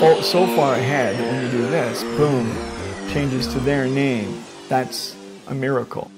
Oh, so far ahead that when you do this, boom, changes to their name. That's a miracle.